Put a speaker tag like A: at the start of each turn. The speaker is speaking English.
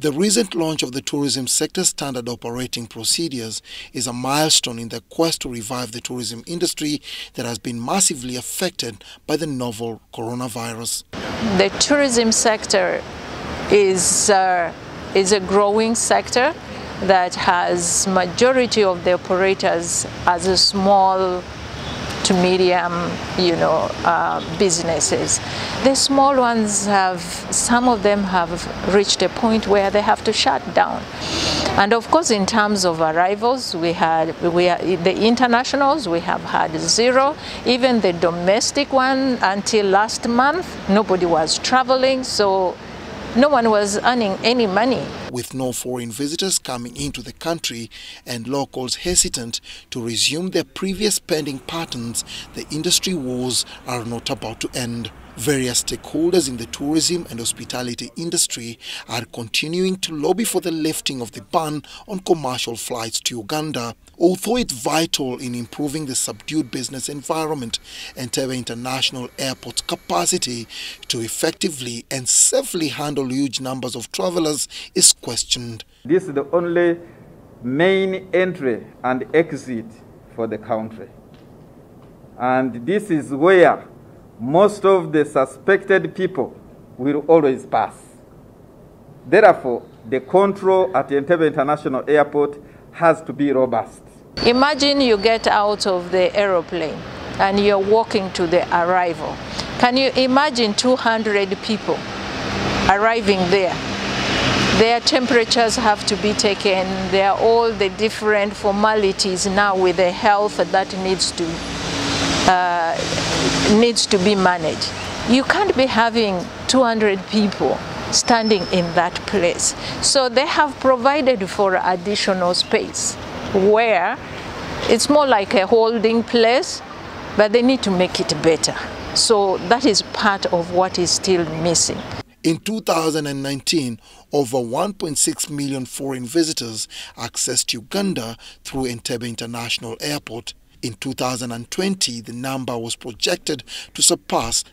A: The recent launch of the tourism sector standard operating procedures is a milestone in the quest to revive the tourism industry that has been massively affected by the novel coronavirus.
B: The tourism sector is, uh, is a growing sector that has majority of the operators as a small to medium, you know, uh, businesses. The small ones have, some of them have reached a point where they have to shut down. And of course, in terms of arrivals, we had we the internationals we have had zero. Even the domestic one until last month, nobody was traveling, so no one was earning any money.
A: With no foreign visitors coming into the country and locals hesitant to resume their previous spending patterns, the industry wars are not about to end. Various stakeholders in the tourism and hospitality industry are continuing to lobby for the lifting of the ban on commercial flights to Uganda. Although it's vital in improving the subdued business environment, and Entebbe International Airport's capacity to effectively and safely handle huge numbers of travelers is questioned.
C: This is the only main entry and exit for the country. And this is where most of the suspected people will always pass. Therefore, the control at the Entebbe International Airport has to be robust.
B: Imagine you get out of the aeroplane and you're walking to the arrival. Can you imagine 200 people arriving there? Their temperatures have to be taken. There are all the different formalities now with the health that needs to uh, needs to be managed. You can't be having 200 people standing in that place. So they have provided for additional space where it's more like a holding place, but they need to make it better. So that is part of what is still missing.
A: In 2019, over 1.6 million foreign visitors accessed Uganda through Entebbe International Airport. In 2020, the number was projected to surpass